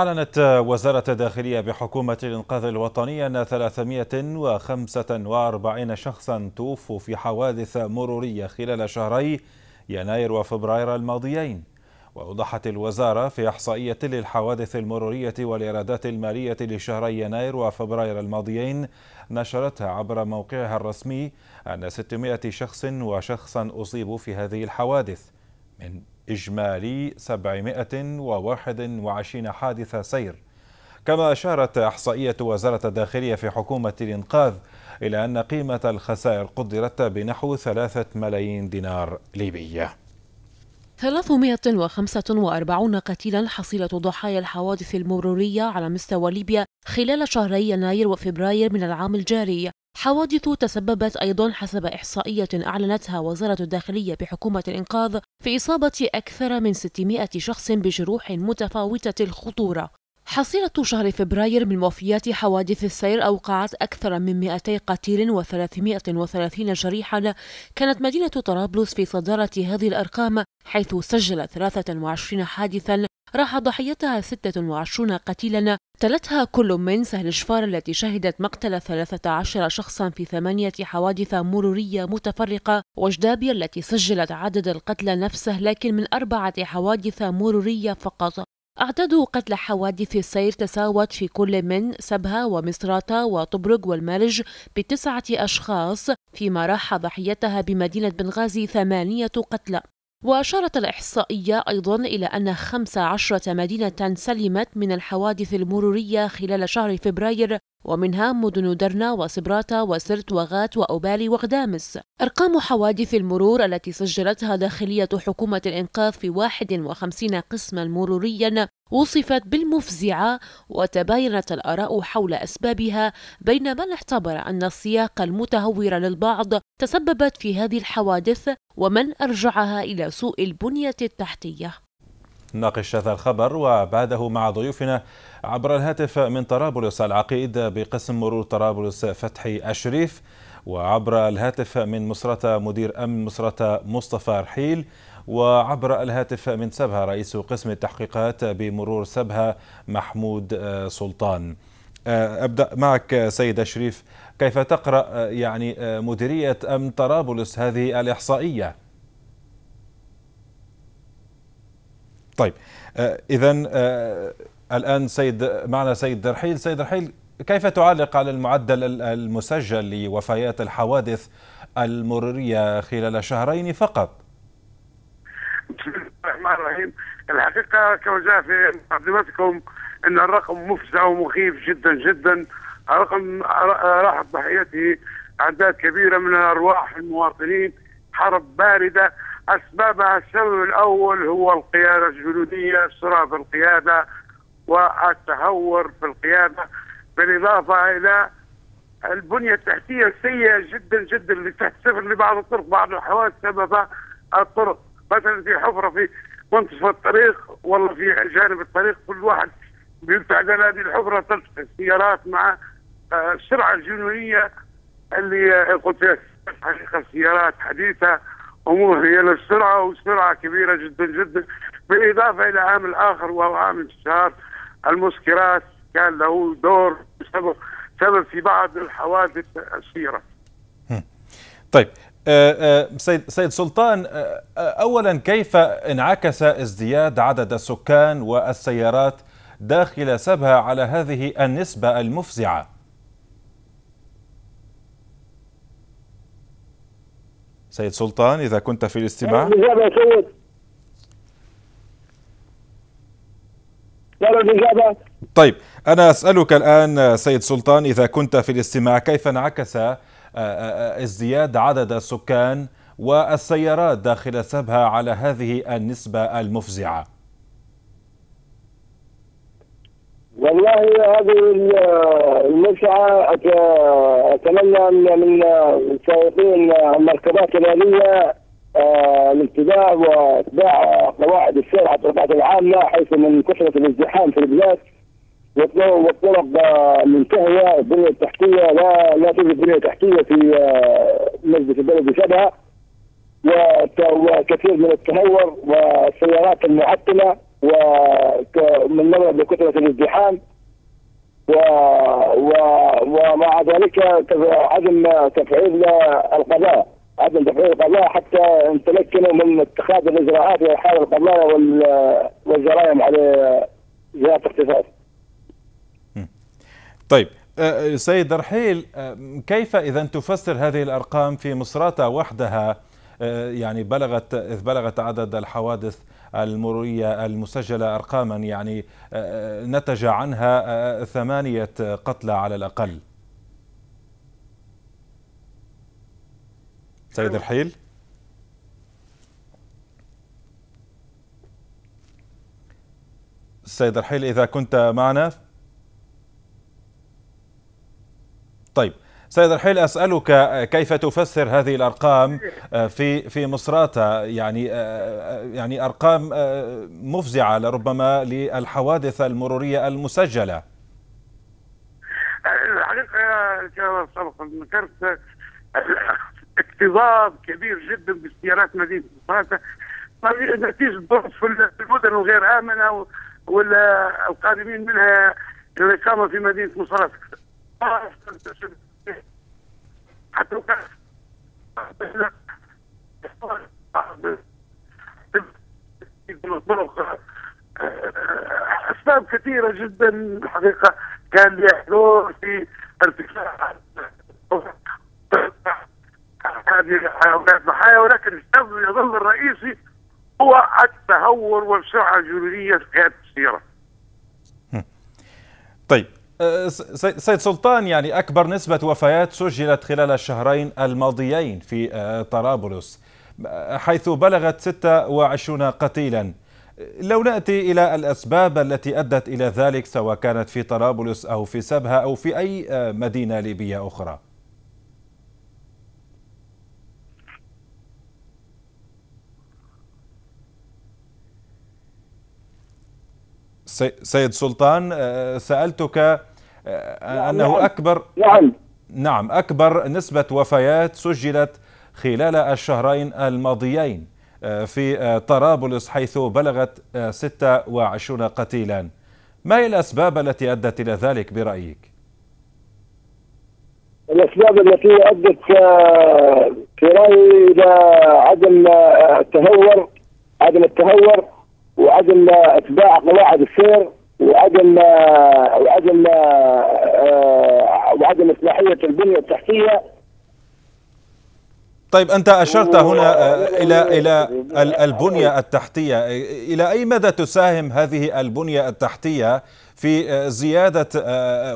أعلنت وزارة الداخلية بحكومة الإنقاذ الوطني أن 345 شخصا توفوا في حوادث مرورية خلال شهري يناير وفبراير الماضيين. وأوضحت الوزارة في إحصائية للحوادث المرورية والإيرادات المالية لشهري يناير وفبراير الماضيين نشرتها عبر موقعها الرسمي أن 600 شخص وشخصا أصيبوا في هذه الحوادث من إجمالي 721 حادثة سير. كما أشارت إحصائية وزارة الداخلية في حكومة الإنقاذ إلى أن قيمة الخسائر قدرت بنحو ثلاثة ملايين دينار ليبية. 345 قتيلا حصيلة ضحايا الحوادث المرورية على مستوى ليبيا خلال شهري يناير وفبراير من العام الجاري. حوادث تسببت أيضا حسب إحصائية أعلنتها وزارة الداخلية بحكومة الإنقاذ في إصابة أكثر من 600 شخص بجروح متفاوتة الخطورة. حصيلة شهر فبراير من وفيات حوادث السير أوقعت أكثر من 200 قتيل و330 جريحا كانت مدينة طرابلس في صدارة هذه الأرقام حيث سجلت 23 حادثا راح ضحيتها 26 قتيلا تلتها كل من سهل شفار التي شهدت مقتل 13 شخصا في ثمانية حوادث مرورية متفرقة وجدابيا التي سجلت عدد القتلى نفسه لكن من أربعة حوادث مرورية فقط. أعداد قتل حوادث السير تساوت في كل من سبها ومصراتة وطبرق والمارج بتسعة أشخاص فيما راح ضحيتها بمدينة بنغازي ثمانية قتلى. وأشارت الإحصائية أيضا إلى أن 15 مدينة سلمت من الحوادث المرورية خلال شهر فبراير ومنها مدن درنا وسبراتا وسرت وغات وأوبالي وغدامس. أرقام حوادث المرور التي سجلتها داخلية حكومة الإنقاذ في 51 قسما مروريا وصفت بالمفزعة وتباينت الآراء حول أسبابها بين من اعتبر أن السياق المتهور للبعض تسببت في هذه الحوادث ومن أرجعها إلى سوء البنية التحتية. ناقش هذا الخبر وبعده مع ضيوفنا عبر الهاتف من طرابلس العقيد بقسم مرور طرابلس فتحي الشريف وعبر الهاتف من مصرة مدير أمن مصرة مصطفى رحيل وعبر الهاتف من سبها رئيس قسم التحقيقات بمرور سبها محمود آه، سلطان. آه، أبدأ معك سيد شريف كيف تقرأ آه، يعني مديرية أمن طرابلس هذه الإحصائية؟ طيب إذا الآن سيد معنا سيد درحيل. سيد درحيل كيف تعلق على المعدل المسجل لوفيات الحوادث المرورية خلال شهرين فقط؟ بسم الله الرحمن الرحيم. الحقيقة كما جاء في مقدمتكم أن الرقم مفزع ومخيف جدا جدا. الرقم راحت ضحيته أعداد كبيرة من الأرواح المواطنين. حرب باردة. أسبابها السبب الأول هو القيادة الجنودية السرعة في القيادة والتهور في القيادة. بالإضافة إلى البنية التحتية السيئة جدا جدا اللي تحت صفر لبعض الطرق بعض الحوادث سببها الطرق. مثلا في حفرة في منتصف الطريق والله في جانب الطريق كل واحد بيبتعد على هذه الحفرة تلتقي السيارات مع آه، السرعة الجنونية اللي قلت حقيقة السيارات حديثة وموهية للسرعة وسرعة كبيرة جدا جدا بالإضافة إلى عامل آخر وهو عامل انتشار المسكرات كان له دور سبب في بعض الحوادث السيرة طيب سيد سيد سلطان آه، اولا كيف انعكس ازدياد عدد السكان والسيارات داخل سبها على هذه النسبة المفزعة؟ سيد سلطان إذا كنت في الاستماع. لا الإجابة طيب أنا أسألك الآن سيد سلطان إذا كنت في الاستماع كيف انعكس آه، آه، آه، ازدياد عدد السكان والسيارات داخل سبها على هذه النسبة المفزعة. والله هذه المسعى أتمنى من سائقين المركبات الآلية آه، الابتداء واتباع قواعد السير على الطرقات العامة حيث من كثرة الازدحام في البلاد والطرق منتهية البنية التحتية لا لا توجد بنية تحتية في آه، مسجد البلد وشبهه وكثير من التهور والسيارات المعطله ومن نظرا لكثرة الازدحام و... و... ومع ذلك عدم تفعيل القضاء عدم تفعيل القضاء حتى نتمكنوا من اتخاذ الإجراءات واحال القضايا وال... والجرائم على جهات اختصاص. طيب. أه، سيد رحيل أه، كيف إذا تفسر هذه الأرقام في مصراتة وحدها؟ يعني بلغت إذ بلغت عدد الحوادث المرورية المسجلة أرقاما يعني نتج عنها ثمانية قتلى على الأقل. سيد الحيل سيد الحيل إذا كنت معنا. طيب سيد الحيل أسألك كيف تفسر هذه الأرقام في في مصراتة يعني يعني أرقام مفزعة لربما للحوادث المرورية المسجلة؟ الحقيقة كما ذكرت اكتظاظ كبير جدا بسيارات مدينة مصراتة نتيجه ظروف في المدن الغير آمنة والقادمين منها الاقامه في مدينة مصراتة حتى أسباب كثيرة جدا الحقيقة كان ليحلول في ارتفاع هذه هؤلاء الضحايا ولكن السبب يظل الرئيسي هو التهور والسرعة الجنونية في قياده السيارة. طيب سيد سلطان يعني أكبر نسبة وفيات سجلت خلال الشهرين الماضيين في أه، طرابلس حيث بلغت 26 قتيلا. لو نأتي إلى الأسباب التي أدت إلى ذلك سواء كانت في طرابلس أو في سبها أو في أي أه، مدينة ليبية أخرى. سيد سلطان سألتك أنه نعم. أكبر نعم. نعم أكبر نسبة وفيات سجلت خلال الشهرين الماضيين آه، في آه، طرابلس حيث بلغت 26 آه، قتيلا. ما هي الأسباب التي أدت إلى ذلك برأيك؟ الأسباب التي أدت في رأيي إلى عدم التهور عدم التهور وعدم إتباع قواعد السير. وعدم وعدم آه، وعدم إصلاحية البنية التحتية. طيب أنت أشرت هنا آه، إلى إلى البنية التحتية. إلى أي مدى تساهم هذه البنية التحتية في آه، زيادة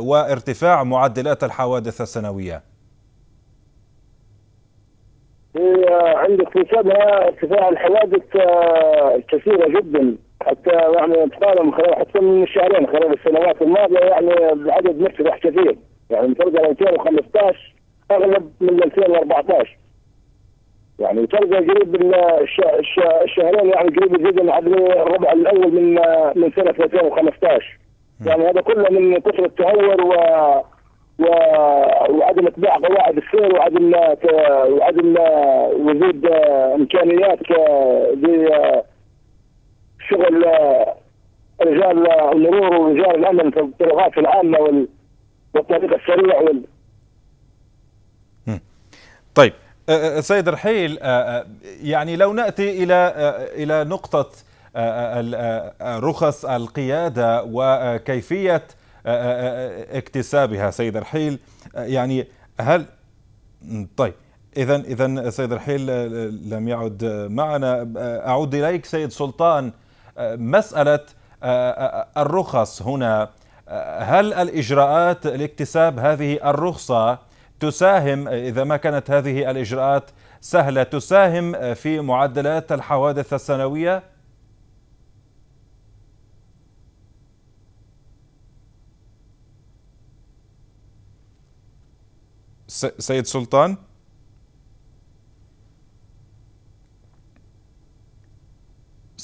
وارتفاع معدلات الحوادث عندك في سبها ارتفاع الحوادث كثيرة جدا. حتى يعني تقارن خلال حتى من الشهرين خلال السنوات الماضية يعني العدد مرتفع كثير يعني تلقى 2015 أغلب من 2014 يعني تلقى قريب الشهرين يعني قريب جدا عن الربع الأول من من سنة 2015 يعني هذا كله من كثر التهور و و... وعدم اتباع قواعد السير وعدم وعدم وجود إمكانيات زي شغل رجال المرور ورجال الأمن في الطرقات العامة والطريق السريع وال... طيب سيد رحيل يعني لو نأتي إلى إلى نقطة رخص القيادة وكيفية اكتسابها سيد رحيل يعني هل طيب اذا اذا سيد رحيل لم يعد معنا أعود إليك سيد سلطان. مسألة آه، آه، الرخص هنا آه، هل الإجراءات لاكتساب هذه الرخصة تساهم إذا ما كانت هذه الإجراءات سهلة تساهم في معدلات الحوادث السنوية؟ سيد سلطان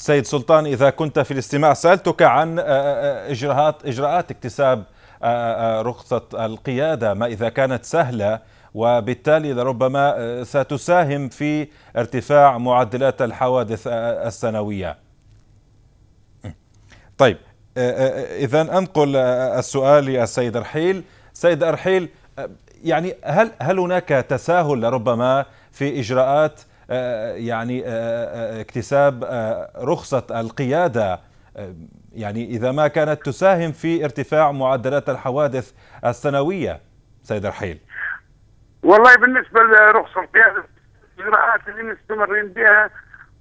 سيد سلطان إذا كنت في الاستماع سألتك عن آه، آه، إجراءات إجراءات اكتساب آه، رخصة القيادة ما إذا كانت سهلة وبالتالي لربما ستساهم في ارتفاع معدلات الحوادث السنوية. طيب اذا أنقل السؤال للسيد أرحيل. سيد أرحيل يعني هل هل هناك تساهل لربما في إجراءات يعني اكتساب رخصة القيادة. يعني إذا ما كانت تساهم في ارتفاع معدلات الحوادث السنوية سيد رحيل والله بالنسبة لرخصة القيادة الإجراءات اللي مستمرين بها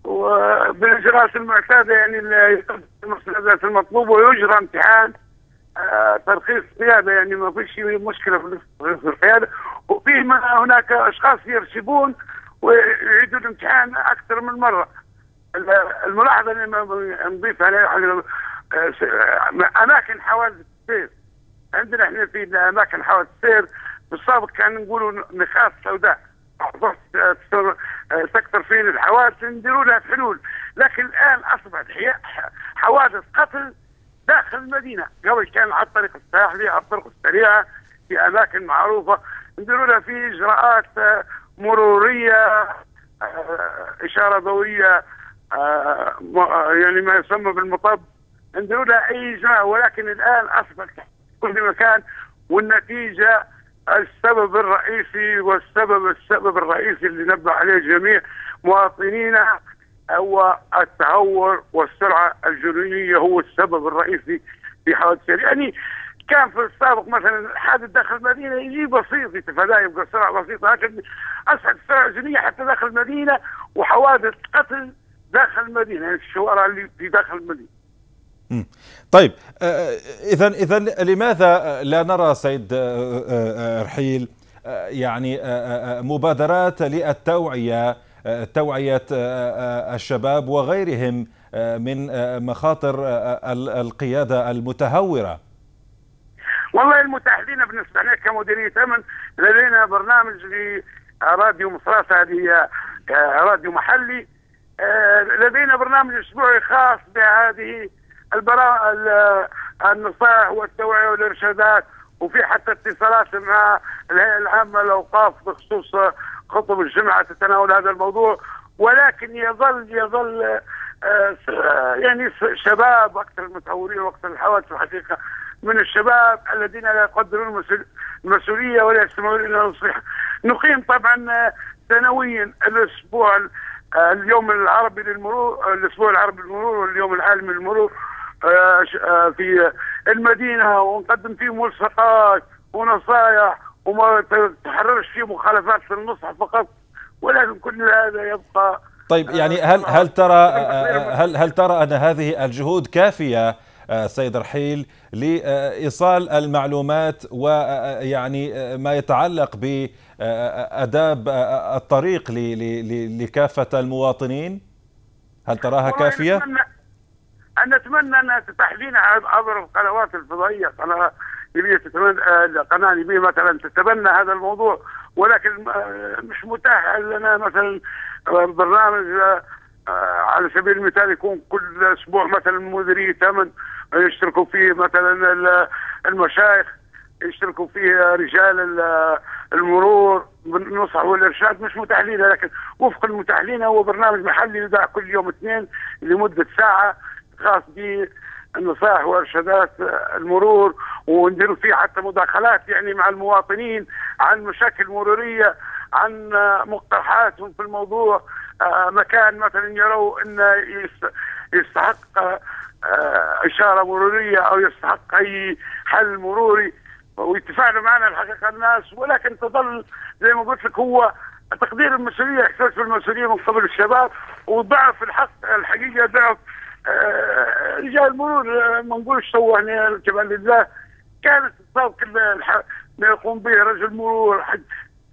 وبالإجراءات المعتادة يعني المستندات المطلوبه ويجرى امتحان آه، ترخيص قيادة. يعني ما فيش مشكلة في القيادة. وفي هناك أشخاص يرسبون ويعيدوا الامتحان أكثر من مرة. الملاحظة اللي نضيف عليها أماكن حوادث السير عندنا إحنا في أماكن حوادث السير بالسابق كان نقولوا نخاف سوداء. تكثر فين الحوادث نديروا لها حلول. لكن الآن أصبحت حوادث قتل داخل المدينة. قبل كان على الطريق الساحلي على الطرق السريعة في أماكن معروفة. نديروا لها في إجراءات مرورية إشارة ضوئية يعني ما يسمى بالمطب. نديروا لها أي إجراء ولكن الآن اصبح كل مكان والنتيجة السبب الرئيسي والسبب السبب الرئيسي اللي نبه عليه جميع مواطنينا هو التهور والسرعة الجنونية هو السبب الرئيسي في حوادث يعني كان في السابق مثلا حادث داخل المدينة يجي بسيط يتفاداه يبقى سرعه بسيطه لكن أسعد السرعه الجنونيه حتى داخل المدينة وحوادث قتل داخل المدينة يعني الشوارع اللي في داخل المدينة. طيب اذا اذا لماذا لا نرى سيد رحيل يعني مبادرات للتوعية توعية الشباب وغيرهم من مخاطر القيادة المتهورة؟ والله المتاح لنا بالنسبة لنا كمديرية امن لدينا برنامج في راديو مصراس هذه راديو محلي. لدينا برنامج أسبوعي خاص بهذه البرا النصائح والتوعية والإرشادات وفي حتى اتصالات مع الهيئة العامة للأوقاف بخصوص خطب الجمعة تتناول هذا الموضوع. ولكن يظل يظل يعني شباب أكثر المتهورين وأكثر الحوادث الحقيقة من الشباب الذين لا يقدرون المسؤولية ولا يستمعون إلى النصيحة. نقيم طبعا سنويا الأسبوع اليوم العربي للمرور الأسبوع العربي للمرور واليوم العالمي للمرور آه، في المدينة ونقدم فيه ملصقات ونصائح وما تحررش فيه مخالفات في النصح فقط ولكن كل هذا يبقى طيب يعني هل هل ترى آه، هل هل ترى أن هذه الجهود كافية آه، سيد رحيل لإيصال المعلومات ويعني ما يتعلق بأداب الطريق لكافة المواطنين هل تراها كافية؟ أن نتمنى أن تتاح لنا عبر القنوات الفضائية قناة ليبيا تتمنى قناة ليبيا مثلا تتبنى هذا الموضوع ولكن مش متاح لنا مثلا برنامج آه، على سبيل المثال يكون كل أسبوع مثلا مديرية امن يشتركوا فيه مثلا المشايخ يشتركوا فيه رجال المرور بالنصح والارشاد مش متاح لنا لكن وفق المتاح لنا هو برنامج محلي يذاع كل يوم اثنين لمدة ساعة خاص بالنصائح وإرشادات المرور ونديروا فيه حتى مداخلات يعني مع المواطنين عن مشاكل مرورية عن مقترحاتهم في الموضوع آه، مكان مثلا يروا إنه يستحق إشارة مرورية أو يستحق أي حل مروري. ويتفاعلوا معنا الحقيقة الناس ولكن تظل زي ما قلت لك هو تقدير المسؤولية إحساس بالمسؤوليه من قبل الشباب وضعف الحق الحقيقة ضعف آه، رجال المرور. آه، ما نقولش سوى هنا كمان لله. كانت تصاب كل ما يقوم به رجل مرور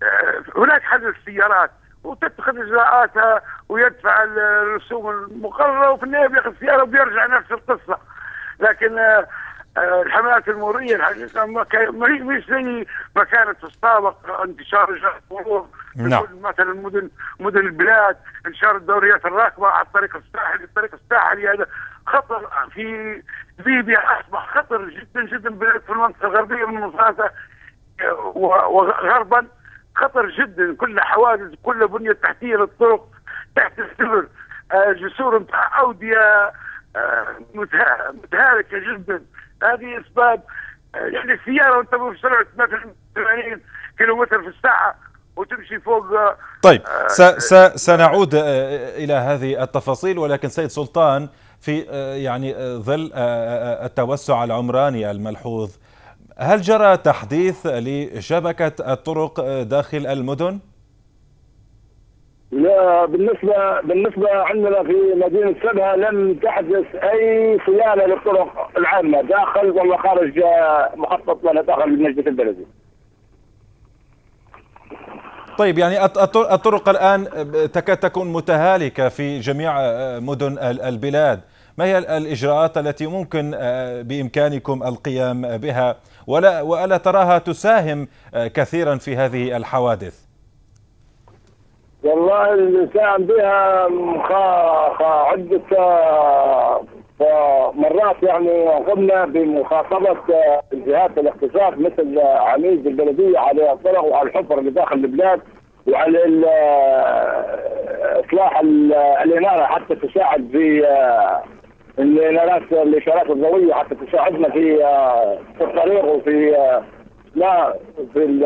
آه، هناك حدث سيارات وتتخذ إجراءاتها ويدفع الرسوم المقررة وفي النهاية بياخذ سيارة وبيرجع نفس القصة. لكن الحملات المروريه الحقيقة ما هي مش زي ما كانت في السابق انتشار المرور نعم. مثلا مدن مدن البلاد انشار الدوريات الراكبة على الطريق الساحلي، الطريق الساحلي هذا خطر في ليبيا أصبح خطر جدا جدا في المنطقة الغربية من المفازه وغربا. خطر جدا. كل حوادث كل بنية تحتية للطرق تحت الصفر آه، جسور نتاع أودية متهالكة جدا. هذه إسباب يعني السيارة وأنت بسرعة مثلا 80 كيلو متر في الساعة وتمشي فوق طيب سنعود إلى هذه التفاصيل. ولكن سيد سلطان في يعني ظل التوسع العمراني الملحوظ هل جرى تحديث لشبكة الطرق داخل المدن؟ لا بالنسبة بالنسبة عندنا في مدينة سبها لم تحدث أي صيانة للطرق العامة داخل ولا خارج مخطط ولا داخل المجلس البلدي. طيب يعني الطرق الآن تكاد تكون متهالكة في جميع مدن البلاد ما هي الإجراءات التي ممكن بإمكانكم القيام بها؟ ولا وألا تراها تساهم كثيرا في هذه الحوادث؟ والله اللي ساهم بها عدة مرات يعني قمنا بمخاطبة جهات الاختصاص مثل عميد البلدية على الطرق وعلى الحفر اللي داخل البلاد وعلى إصلاح الإنارة حتى تساعد في الانارات الاشارات الضوئيه حتى تساعدنا في في الطريق وفي لا في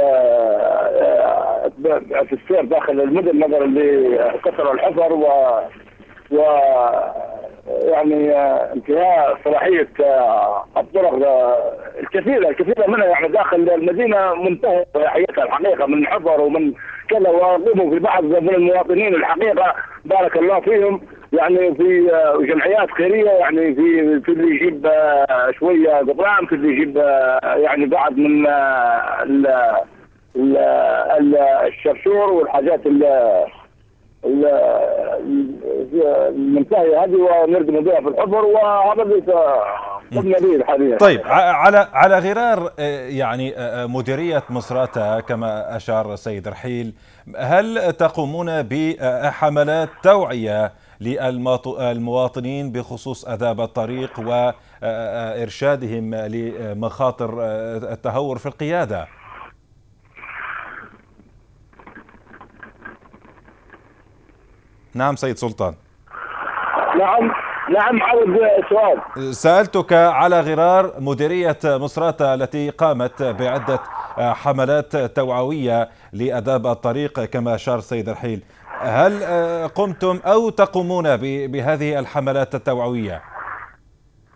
في السير داخل المدن نظرا لكثر الحفر و و يعني انتهاء صلاحية الطرق الكثيرة الكثيرة منها يعني داخل المدينة منتهى صلاحيتها الحقيقة من حفر ومن كذا وقوموا في بعض من المواطنين الحقيقة بارك الله فيهم. يعني في جمعيات خيرية يعني في في اللي يجيب شوية قطران في اللي يجيب يعني بعض من الشرشور والحاجات المنتهيه هذه ونردم بها في الحفر وهذا اللي قمنا به الحاليا طيب على على غرار يعني مديرية مصراتة كما أشار السيد رحيل هل تقومون بحملات توعية للمواطنين بخصوص آداب الطريق وإرشادهم لمخاطر التهور في القيادة. نعم سيد سلطان. نعم نعم عرض سؤال. سألتك على غرار مديرية مصراتة التي قامت بعدة حملات توعوية لأداب الطريق كما أشار السيد رحيل هل قمتم أو تقومون بهذه الحملات التوعوية؟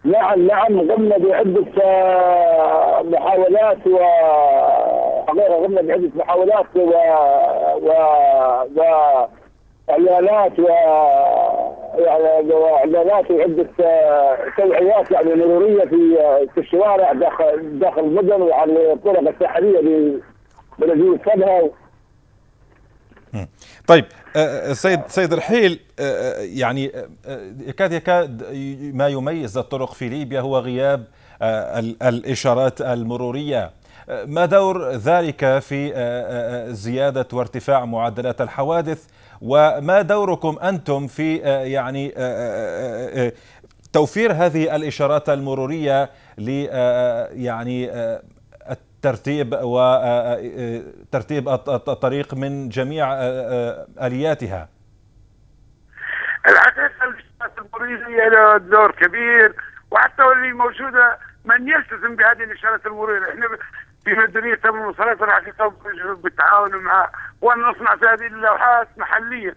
نعم نعم قمنا بعدة محاولات و قمنا بعدة محاولات و و و اعلانات و يعني اعلانات وعده توعيات يعني مروريه في في الشوارع داخل داخل المدن وعلى الطرق الساحلية ببلديه سبها طيب سيد سيد رحيل يعني يكاد يكاد ما يميز الطرق في ليبيا هو غياب الإشارات المرورية. ما دور ذلك في زيادة وارتفاع معدلات الحوادث؟ وما دوركم أنتم في يعني توفير هذه الإشارات المرورية ل يعني ترتيب وترتيب الطريق من جميع آلياتها. الحقيقة الاشارات المروريه لها دور كبير وحتى واللي موجودة من يلتزم بهذه الإشارات المروريه إحنا في مديريه المواصلات الحقيقة بالتعاون مع ونصنع في هذه اللوحات محليا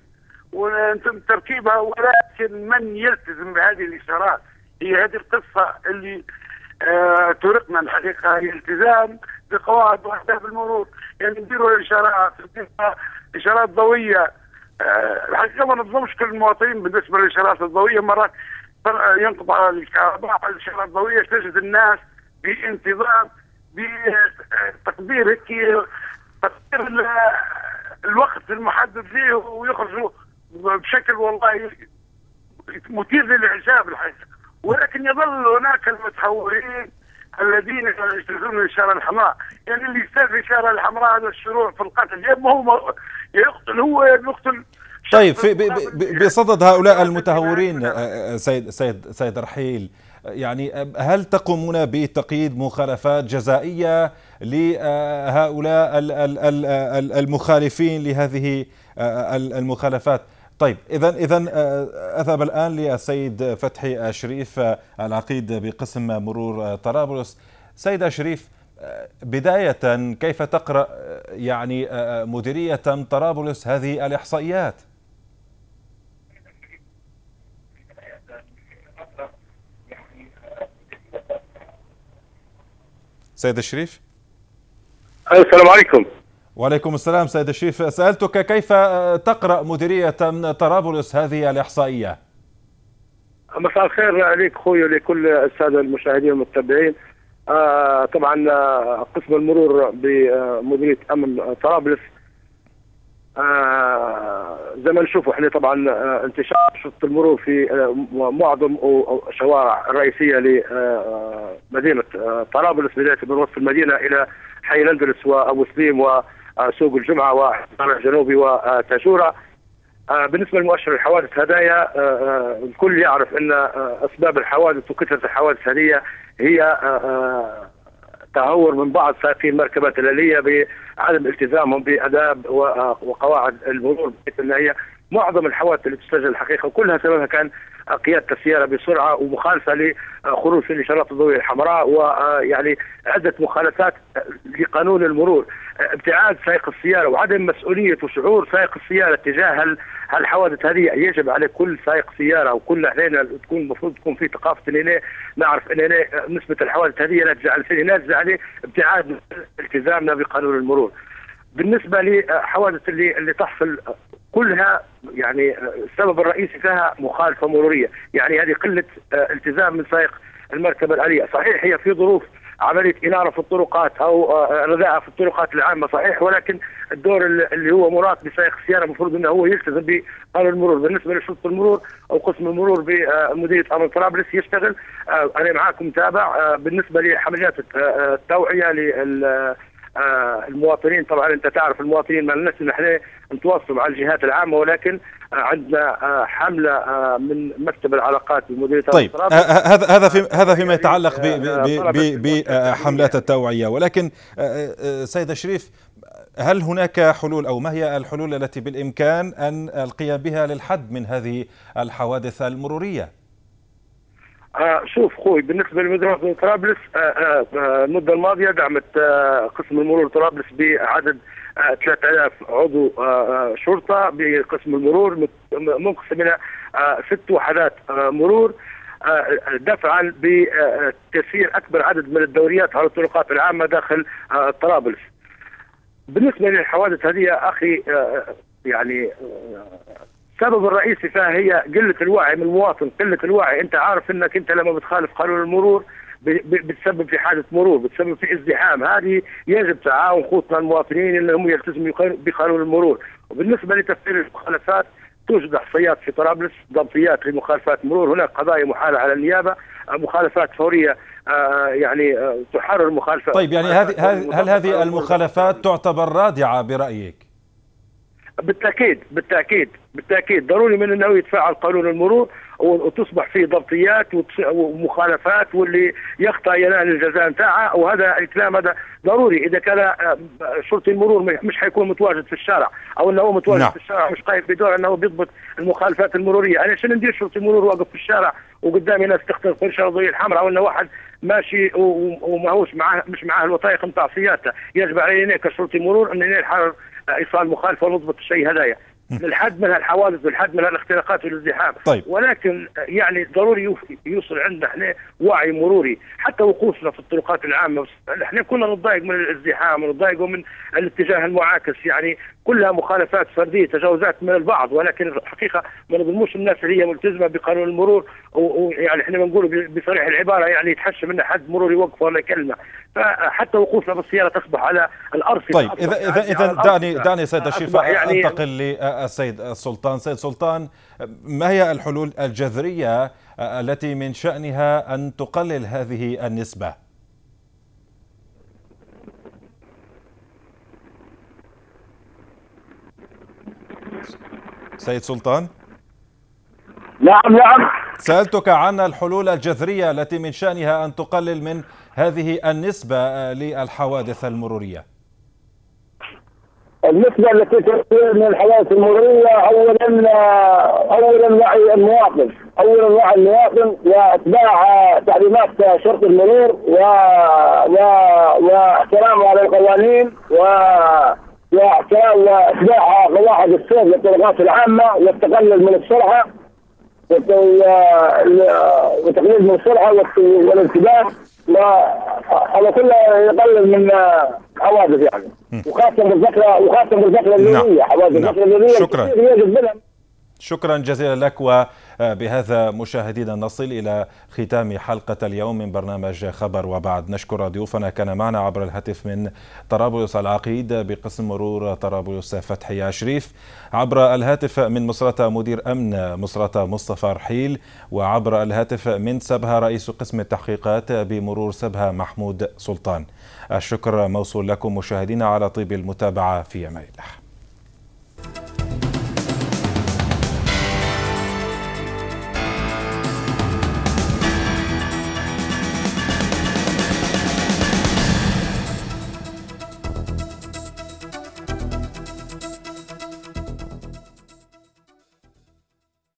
ونتم تركيبها ولكن من يلتزم بهذه الإشارات؟ هي هذه القصة اللي آه ترقنا الحقيقة هي الالتزام بقواعد واهداف المرور. يعني نديروا الإشارات إشارات ضوئية. آه الحقيقة ما نظلمش كل المواطنين بالنسبة للإشارات الضوئية. مرات ينقطع الكهرباء الإشارات الضوئية تجد الناس بانتظام بتقدير هيك تقدير الوقت المحدد ليه ويخرجوا بشكل والله مثير للاعجاب الحقيقة. ولكن يظل هناك المتهورين الذين يستخدمون الاشاره الحمراء. يعني اللي يستخدم الاشاره الحمراء هذا الشروع في القتل. يا اما هو يقتل هو يقتل طيب في بصدد هؤلاء المتهورين سيد سيد سيد رحيل يعني هل تقومون بتقييد مخالفات جزائية لهؤلاء المخالفين لهذه المخالفات؟ طيب اذا اذا أذهب الآن للسيد فتحي شريف العقيد بقسم مرور طرابلس. سيد شريف بداية كيف تقرأ يعني مديرية طرابلس هذه الإحصائيات؟ سيد الشريف السلام عليكم. وعليكم السلام سيد الشريف سألتك كيف تقرأ مديرية طرابلس هذه الإحصائية؟ مساء الخير عليك أخوي ولكل السادة المشاهدين والمتابعين. آه طبعا آه قسم المرور بمديرية أمن طرابلس. آه زي ما نشوف إحنا طبعا آه انتشار شرطه المرور في آه معظم الشوارع الرئيسية لمدينه آه طرابلس بداية من وسط المدينة إلى حي الاندلس وأبو سليم وسوق الجمعة والشارع الجنوبي وتاشوره بالنسبة لمؤشر الحوادث هدايا الكل يعرف أن أسباب الحوادث وكثره الحوادث هذه هي تهور من بعض سائقي المركبات الآلية بعدم التزامهم باداب وقواعد المرور بحيث ان هي معظم الحوادث اللي تسجل الحقيقة وكلها سببها كان قياده السياره بسرعة ومخالفة لخروج في الاشارات الضوئية الحمراء ويعني عدة مخالفات لقانون المرور ابتعاد سائق السيارة وعدم مسؤولية وشعور سائق السيارة تجاه هالحوادث هذه يجب على كل سائق سيارة وكل اهلنا تكون المفروض تكون في ثقافة إن نعرف إن نسبة الحوادث هذه لا تجعل نجزع عليه ابتعاد التزامنا بقانون المرور. بالنسبة لحوادث اللي اللي تحصل كلها يعني السبب الرئيسي فيها مخالفة مرورية، يعني هذه قلة التزام من سائق المركبة الآلية، صحيح هي في ظروف عملية إنارة في الطرقات أو رذاء في الطرقات العامة صحيح ولكن الدور اللي هو مراد بسائق السيارة المفروض إنه هو يلتزم بقانون المرور. بالنسبة لشرطة المرور أو قسم المرور بمديريه امن طرابلس يشتغل أنا معاكم متابع بالنسبة لحمليات التوعية لل المواطنين طبعا أنت تعرف المواطنين ما لناش نحن نتواصل مع الجهات العامة ولكن عندنا حملة من مكتب العلاقات بمديرية طيب هذا هذا في هذا فيما يتعلق بحملات التوعية ولكن سيد الشريف هل هناك حلول أو ما هي الحلول التي بالإمكان أن القيام بها للحد من هذه الحوادث المرورية؟ آه شوف أخوي بالنسبة لمدينه طرابلس آه آه المدة الماضية دعمت قسم المرور طرابلس بعدد 3000 عضو شرطة بقسم المرور منقسم إلى ست وحدات مرور دفعا بتسيير أكبر عدد من الدوريات على الطرقات العامة داخل طرابلس. بالنسبة للحوادث هذه أخي يعني السبب الرئيسي فيها هي قلة الوعي من المواطن، قلة الوعي، أنت عارف إنك أنت لما بتخالف قانون المرور بتسبب في حادث مرور، بتسبب في ازدحام، هذه يجب تعاون خوتنا المواطنين إنهم يلتزموا بقانون المرور، وبالنسبة لتفسير المخالفات توجد احصائيات في طرابلس ضبطيات لمخالفات مرور، هناك قضايا محالة على النيابة، مخالفات فوريه يعني تحرر المخالفات طيب يعني هذه هل هذه المخالفات تعتبر رادعة برأيك؟ بالتأكيد بالتأكيد. بالتأكيد ضروري من إنه يتفعل قانون المرور وتصبح فيه ضبطيات ومخالفات واللي يخطأ ينال الجزاء نتاعها وهذا الكلام هذا ضروري. إذا كان شرطي المرور مش حيكون متواجد في الشارع أو إنه هو متواجد نعم. في الشارع مش قايم بدور إنه بيضبط المخالفات المرورية. أنا شنو ندير شرطي المرور واقف في الشارع وقدامي ناس تخترق الاشاره الضوئيه الحمراء أو انه واحد ماشي وماهوش معاه مش معاه الوثائق نتاع سيادته؟ يجب علينا كشرطي مرور ان نحرر إيصال مخالفة ونضبط الشيء هذايا. للحد من الحوادث والحد من الاختراقات والازدحام طيب. ولكن يعني ضروري يوصل عندنا إحنا وعي مروري. حتى وقوفنا في الطرقات العامة. إحنا كنا نتضايق من الازدحام ونتضايق من الاتجاه المعاكس. يعني كلها مخالفات فردية تجاوزات من البعض ولكن الحقيقة ما نظلموش الناس اللي هي ملتزمة بقانون المرور ويعني إحنا بنقول بصريح العبارة يعني يتحشى منها حد مرور يوقف ولا كلمه فحتى وقوفنا بالسيارة تصبح على الارصفه طيب اذا اذا إذا دعني دعني سيد الشفاء يعني أنتقل للسيد السلطان. سيد سلطان ما هي الحلول الجذرية التي من شأنها أن تقلل هذه النسبة؟ سيد سلطان؟ نعم نعم. سألتك عن الحلول الجذرية التي من شأنها أن تقلل من هذه النسبة للحوادث المرورية. النسبة التي تصير من الحوادث المرورية أولا أولا وعي المواطن. أولا وعي المواطن وأتباع تعليمات شرطة المرور و و واحترامه على القوانين و واتباع قواعد السير للطرقات العامة والتقلل من السرعة وتقليل من السرعة والانتباه على كل يقلل من حوادث يعني. وخاصة بالفترة وخاصة بالفترة الليليه حوادث الفترة الليليه شكرا. شكرا جزيلا لك وبهذا مشاهدينا نصل إلى ختام حلقة اليوم من برنامج خبر وبعد. نشكر ضيوفنا كان معنا عبر الهاتف من طرابلس العقيد بقسم مرور طرابلس فتحي عشريف عبر الهاتف من مصرة مدير أمن مصرة مصطفى رحيل وعبر الهاتف من سبها رئيس قسم التحقيقات بمرور سبها محمود سلطان. الشكر موصول لكم مشاهدينا على طيب المتابعة في أمان الله